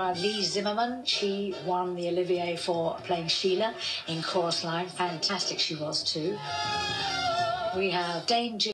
Uh, Leigh Zimmerman, she won the Olivier for playing Sheila in Chorus Line. Fantastic she was too. We have Danger.